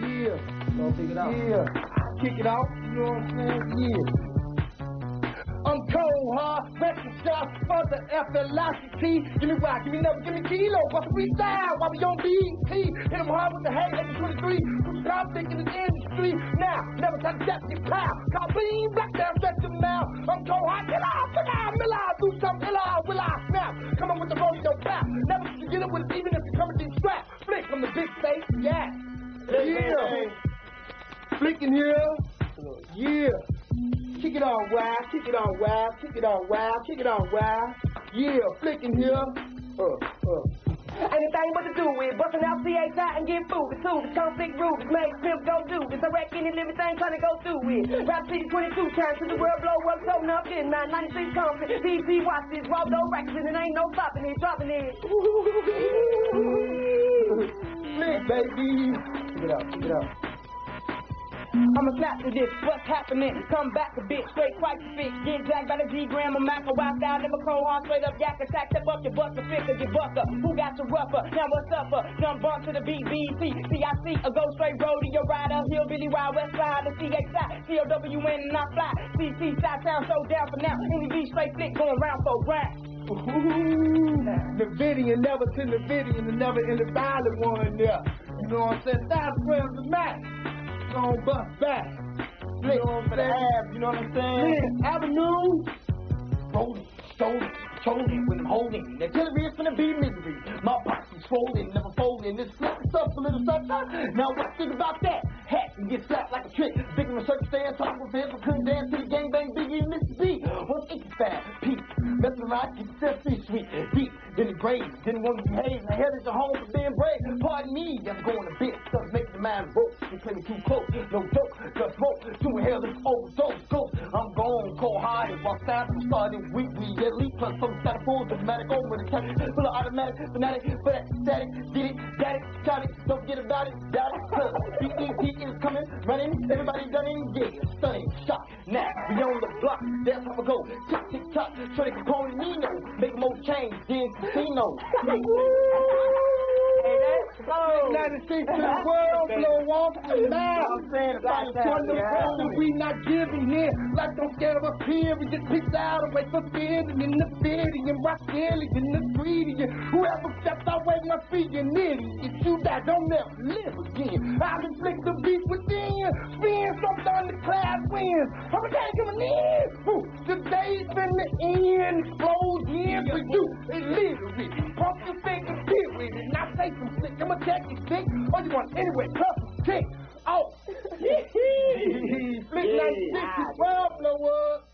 Yeah. Go kick it out. Yeah. Kick it out. You know what I'm saying? Yeah. I'm cold hard, resting shot for the velocity. Give me rock, give me never, give me kilo. What's the freestyle? While we on BT, hit them hard with the hate at the 23. Put top thinking in the industry. Now, never touch that get pow. Call beam, black down, stretch them out. I'm cold hard, get out, get out, mill out, do something, ill out, will I snap? Come on with the rodeo pop. Never forget it with it, even if you come with these strap. Flick from the big face, yeah. Yeah. Flicking here. Yeah. Kick it on wild, kick it on wild, kick it on wild, kick it on wild. Yeah, flicking here. Uh, uh. Anything but to do with busting out CH out and get food. The two, the conflict the make pimp go do this. I wreck any living thing trying to go through it. Rap City 22 times to the world blow up, so up in 96 conflict. PP watch this, Waldo records and it ain't no stopping it, dropping it. Flick, baby. It out. Kick it out. I'ma snap to this, what's happening? Come back a bit, straight quite fit. Get jacked by the G gram, a Mac, a wild style, never cold hard, straight up yak attack, step up your butt, the fifth of your bucker. Who got your rougher? Now what's up? Uh, jump bump to the BBC, CIC, a go straight rodeo rider, hillbilly wild west side, the CHI, COWN and I fly. CC, side town, so down for now. B straight flick going round for round. Ooh, Nvidian, never Nvidian, and never in the violent one there. You know what I'm saying? Thousand grams of max. Gonna bust back. You know for the abs, you know what I'm saying? Avenue. Rolling, stolen, chosen when I'm holding. The artillery is gonna be misery. My box is swollen, never folding. This slap is up a little something. Now what think about that? Hat and get slapped like a trick. Big in a circumstance, talk with him, couldn't dance Around, get yourself free sweet. Deep, then the grave, didn't want to behave. I headed to home for being brave. Pardon me, I'm going a bit. Stuff make the mind broke. You play me too close, no joke. Just smoke, to hell, this overdose. Ghost, I'm gone, cold hearted. While staff, I'm starting weekly. Elite plus some full, dramatic over the tech. Full of automatic, fanatic, for that static. Get it, got it, got it. Don't forget about it, doubt it. Cause BET is coming, running. Everybody done it, yeah. Stunning, shot, block. That's how I go. Tick, tick, tock. Try to Capone Nino. Make more change than casino. Hey. United States to the world, blow off the. I'm it's like that, From the that we not giving here. Like don't scare of a just picked out away for feeling in the bitty and rock silly in the greedy. Whoever stepped our way must be an idiot. If you die, don't never live again. I can flick the beat within. Spin some thundercloud winds. I'm Hurricane coming in. Ooh, the day's finna end. Explosion for you. Illiterate. I'm gonna attack your dick, you want anyway, cuff dick. Oh, flick yeah. 96 yeah. 12 blow up.